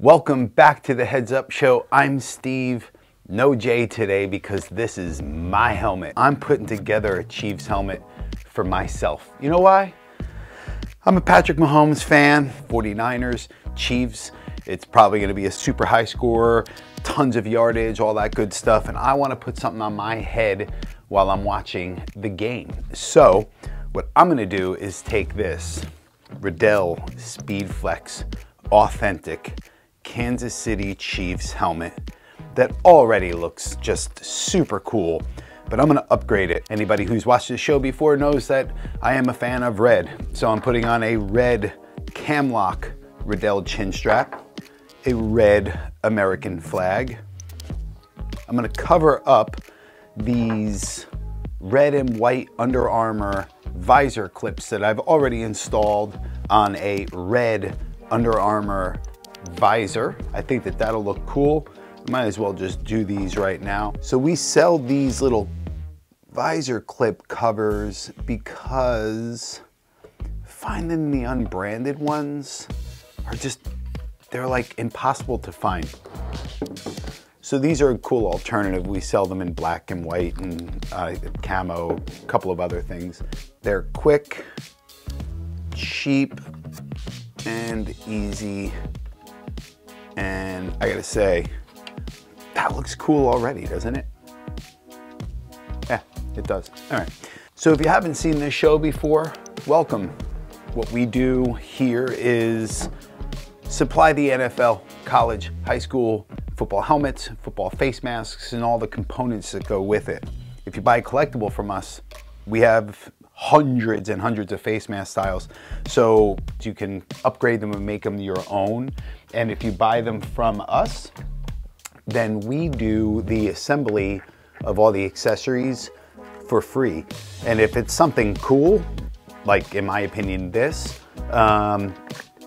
Welcome back to the Heads Up Show. I'm Steve. No Jay today because this is my helmet. I'm putting together a Chiefs helmet for myself. You know why? I'm a Patrick Mahomes fan, 49ers, Chiefs. It's probably gonna be a super high score, tons of yardage, all that good stuff. And I wanna put something on my head while I'm watching the game. So what I'm gonna do is take this Riddell Speedflex Authentic Kansas City Chiefs helmet that already looks just super cool, but I'm gonna upgrade it. Anybody who's watched the show before knows that I am a fan of red. So I'm putting on a red Cam-Loc Riddell chin strap, a red American flag. I'm gonna cover up these red and white Under Armour visor clips that I've already installed on a red Under Armour visor. I think that that'll look cool. Might as well just do these right now. So we sell these little visor clip covers because finding the unbranded ones are just, they're like impossible to find. So these are a cool alternative. We sell them in black and white and uh, camo, a couple of other things. They're quick, cheap, and easy. And I gotta say, that looks cool already, doesn't it? Yeah, it does. All right. So if you haven't seen this show before, welcome. What we do here is supply the NFL, college, high school, football helmets, football face masks, and all the components that go with it. If you buy a collectible from us, we have hundreds and hundreds of face mask styles. So you can upgrade them and make them your own. And if you buy them from us, then we do the assembly of all the accessories for free. And if it's something cool, like in my opinion this, um,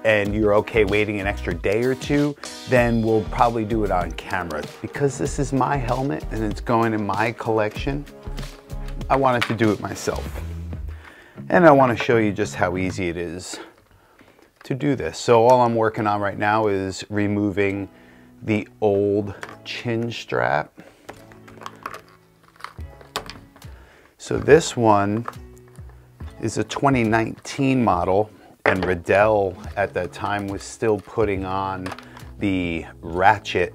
and you're okay waiting an extra day or two, then we'll probably do it on camera. Because this is my helmet and it's going in my collection, I wanted to do it myself. And I want to show you just how easy it is to do this. So all I'm working on right now is removing the old chin strap. So this one is a 2019 model and Riddell at that time was still putting on the ratchet.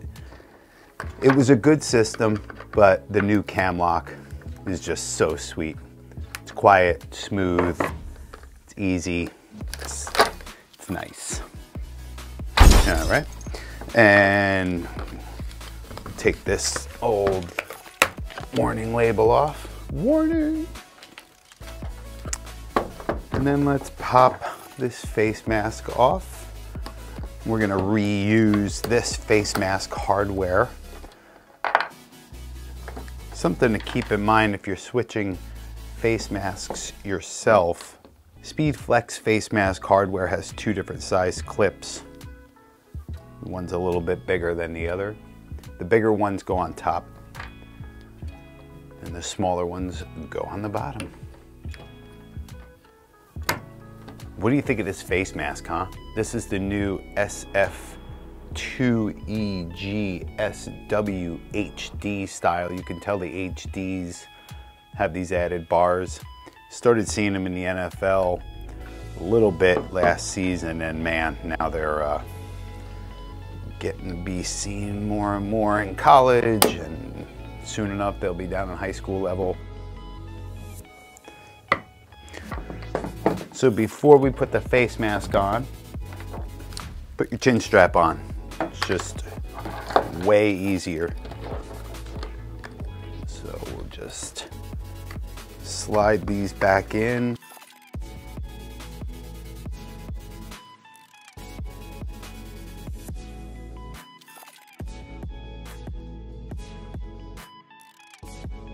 It was a good system, but the new Cam-Loc is just so sweet. It's quiet, smooth, it's easy, it's, it's nice. All right, and take this old warning label off. Warning! And then let's pop this face mask off. We're gonna reuse this face mask hardware. Something to keep in mind if you're switching face masks yourself. SpeedFlex face mask hardware has two different size clips. One's a little bit bigger than the other. The bigger ones go on top and the smaller ones go on the bottom. What do you think of this face mask, huh? This is the new SF2EG SW style. You can tell the HDs have these added bars. Started seeing them in the NFL a little bit last season, and man, now they're uh, getting to be seen more and more in college, and soon enough they'll be down in high school level. So before we put the face mask on, put your chin strap on. It's just way easier. So we'll just slide these back in.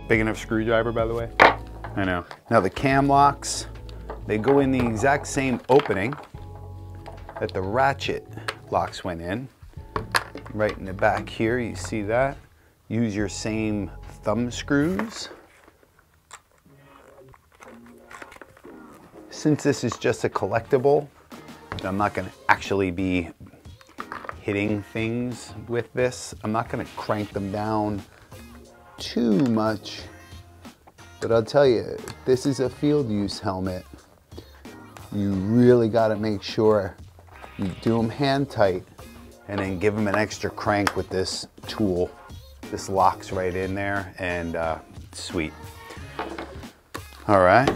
Big enough screwdriver, by the way? I know. Now the cam locks, they go in the exact same opening that the ratchet locks went in. Right in the back here, you see that? Use your same thumb screws. Since this is just a collectible, I'm not gonna actually be hitting things with this. I'm not gonna crank them down too much, but I'll tell you, this is a field use helmet. You really gotta make sure you do them hand tight and then give them an extra crank with this tool. This locks right in there and uh, sweet. All right.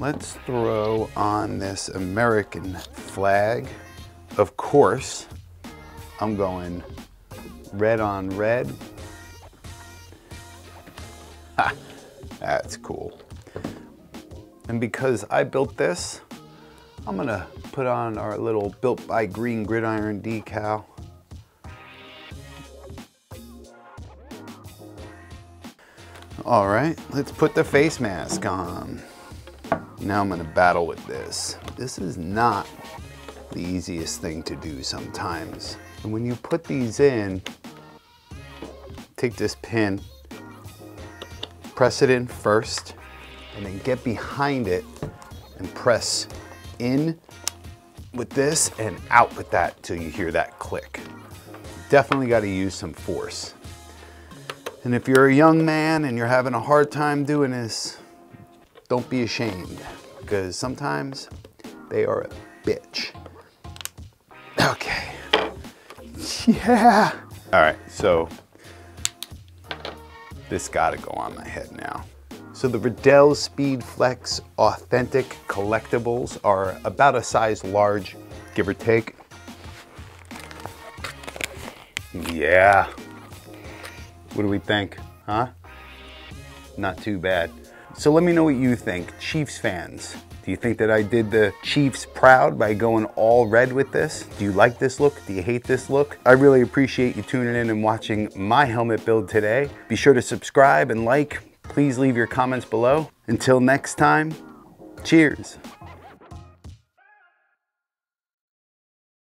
Let's throw on this American flag. Of course, I'm going red on red. Ha, that's cool. And because I built this, I'm gonna put on our little built by green gridiron decal. All right, let's put the face mask on. Now I'm gonna battle with this. This is not the easiest thing to do sometimes. And when you put these in, take this pin, press it in first, and then get behind it and press in with this and out with that till you hear that click. Definitely gotta use some force. And if you're a young man and you're having a hard time doing this, don't be ashamed because sometimes they are a bitch. Okay. Yeah. All right, so this gotta go on my head now. So the Riddell Speed Flex Authentic Collectibles are about a size large, give or take. Yeah. What do we think, huh? Not too bad. So let me know what you think, Chiefs fans. Do you think that I did the Chiefs proud by going all red with this? Do you like this look? Do you hate this look? I really appreciate you tuning in and watching my helmet build today. Be sure to subscribe and like. Please leave your comments below. Until next time, cheers.